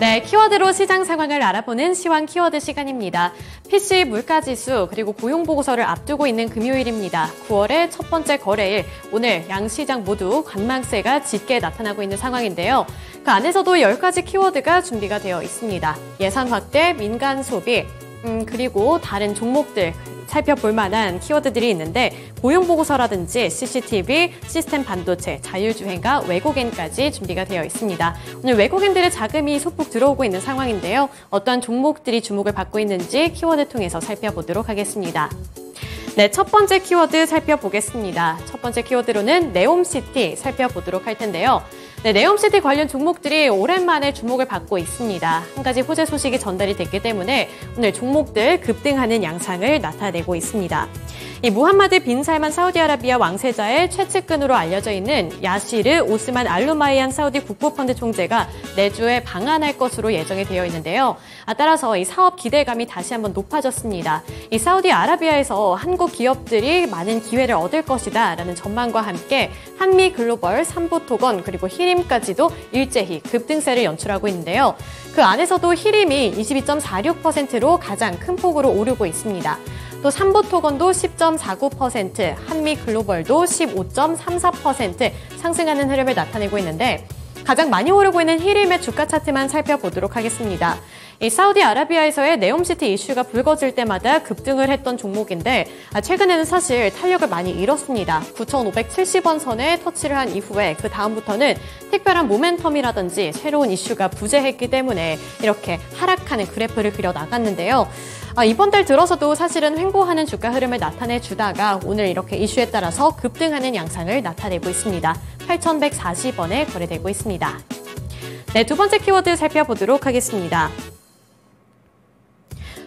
네, 키워드로 시장 상황을 알아보는 시황 키워드 시간입니다. PC 물가지수 그리고 고용 보고서를 앞두고 있는 금요일입니다. 9월의 첫 번째 거래일, 오늘 양 시장 모두 관망세가 짙게 나타나고 있는 상황인데요. 그 안에서도 10가지 키워드가 준비가 되어 있습니다. 예산 확대, 민간 소비, 음, 그리고 다른 종목들, 살펴볼 만한 키워드들이 있는데 고용보고서라든지 CCTV, 시스템 반도체, 자율주행과 외국인까지 준비가 되어 있습니다. 오늘 외국인들의 자금이 소폭 들어오고 있는 상황인데요. 어떤 종목들이 주목을 받고 있는지 키워드 통해서 살펴보도록 하겠습니다. 네, 첫 번째 키워드 살펴보겠습니다. 첫 번째 키워드로는 네옴시티 살펴보도록 할 텐데요. 네, 네옴시티 관련 종목들이 오랜만에 주목을 받고 있습니다. 한 가지 호재 소식이 전달이 됐기 때문에 오늘 종목들 급등하는 양상을 나타내고 있습니다. 이 무함마드 빈 살만 사우디아라비아 왕세자의 최측근으로 알려져 있는 야시르 오스만 알루마이안 사우디 국부펀드 총재가 내주에 방한할 것으로 예정이 되어 있는데요. 아, 따라서 이 사업 기대감이 다시 한번 높아졌습니다. 이 사우디아라비아에서 한국 기업들이 많은 기회를 얻을 것이다라는 전망과 함께 한미 글로벌 삼부토건 그리고 히림까지도 일제히 급등세를 연출하고 있는데요. 그 안에서도 히림이 22.46%로 가장 큰 폭으로 오르고 있습니다. 또 삼보토건도 10.49%, 한미 글로벌도 15.34% 상승하는 흐름을 나타내고 있는데 가장 많이 오르고 있는 히림의 주가 차트만 살펴보도록 하겠습니다. 이 사우디아라비아에서의 네옴시티 이슈가 불거질 때마다 급등을 했던 종목인데 아, 최근에는 사실 탄력을 많이 잃었습니다. 9,570원 선에 터치를 한 이후에 그 다음부터는 특별한 모멘텀이라든지 새로운 이슈가 부재했기 때문에 이렇게 하락하는 그래프를 그려 나갔는데요. 아, 이번 달 들어서도 사실은 횡보하는 주가 흐름을 나타내 주다가 오늘 이렇게 이슈에 따라서 급등하는 양상을 나타내고 있습니다. 8,140원에 거래되고 있습니다. 네, 두 번째 키워드 살펴보도록 하겠습니다.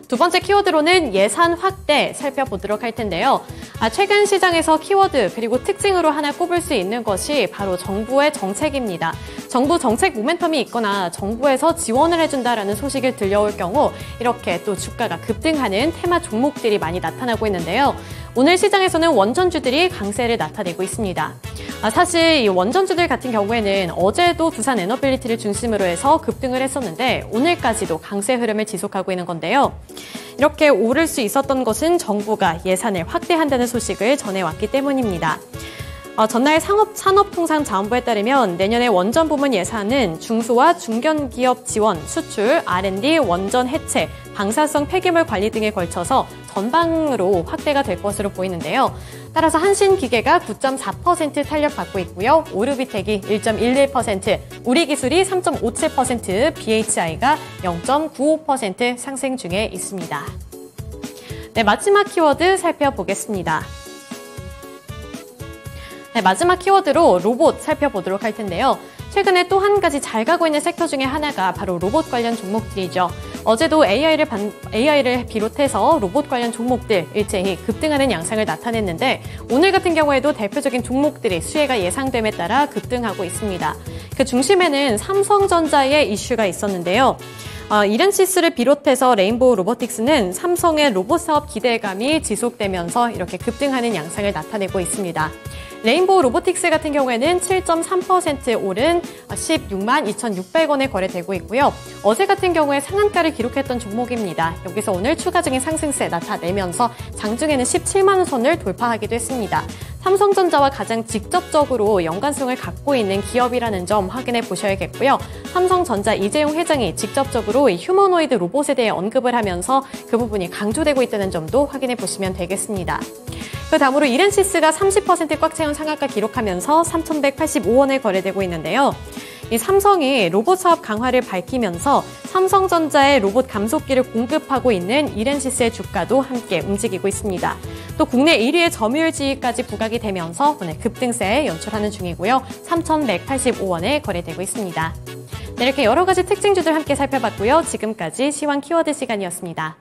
두 번째 키워드로는 예산 확대 살펴보도록 할 텐데요. 아, 최근 시장에서 키워드 그리고 특징으로 하나 꼽을 수 있는 것이 바로 정부의 정책입니다. 정부 정책 모멘텀이 있거나 정부에서 지원을 해준다라는 소식을 들려올 경우 이렇게 또 주가가 급등하는 테마 종목들이 많이 나타나고 있는데요. 오늘 시장에서는 원전주들이 강세를 나타내고 있습니다. 아, 사실 이 원전주들 같은 경우에는 어제도 두산 에너빌리티를 중심으로 해서 급등을 했었는데 오늘까지도 강세 흐름을 지속하고 있는 건데요. 이렇게 오를 수 있었던 것은 정부가 예산을 확대한다는 소식을 전해왔기 때문입니다. 어, 전날 상업, 산업통상자원부에 따르면 내년에 원전 부문 예산은 중소와 중견기업 지원, 수출, R&D, 원전 해체, 방사성 폐기물 관리 등에 걸쳐서 전방으로 확대가 될 것으로 보이는데요. 따라서 한신기계가 9.4% 탄력받고 있고요. 오르비텍이 1.11%, 우리기술이 3.57%, BHI가 0.95% 상승 중에 있습니다. 네, 마지막 키워드 살펴보겠습니다. 네, 마지막 키워드로 로봇 살펴보도록 할 텐데요. 최근에 또 한 가지 잘 가고 있는 섹터 중에 하나가 바로 로봇 관련 종목들이죠. 어제도 AI를, 반, AI를 비롯해서 로봇 관련 종목들 일제히 급등하는 양상을 나타냈는데 오늘 같은 경우에도 대표적인 종목들이 수혜가 예상됨에 따라 급등하고 있습니다. 그 중심에는 삼성전자의 이슈가 있었는데요. 어, 이렌시스를 비롯해서 레인보우 로보틱스는 삼성의 로봇 사업 기대감이 지속되면서 이렇게 급등하는 양상을 나타내고 있습니다. 레인보우 로보틱스 같은 경우에는 7.3% 오른 16만 2,600원에 거래되고 있고요. 어제 같은 경우에 상한가를 기록했던 종목입니다. 여기서 오늘 추가적인 상승세 나타내면서 장중에는 17만 원 선을 돌파하기도 했습니다. 삼성전자와 가장 직접적으로 연관성을 갖고 있는 기업이라는 점 확인해 보셔야겠고요. 삼성전자 이재용 회장이 직접적으로 휴머노이드 로봇에 대해 언급을 하면서 그 부분이 강조되고 있다는 점도 확인해 보시면 되겠습니다. 그 다음으로 이렌시스가 30%꽉 채운 상한가 기록하면서 3,185원에 거래되고 있는데요. 이 삼성이 로봇 사업 강화를 밝히면서 삼성전자의 로봇 감속기를 공급하고 있는 이렌시스의 주가도 함께 움직이고 있습니다. 또 국내 1위의 점유율 지위까지 부각이 되면서 오늘 급등세 연출하는 중이고요. 3,185원에 거래되고 있습니다. 네, 이렇게 여러 가지 특징주들 함께 살펴봤고요. 지금까지 시황 키워드 시간이었습니다.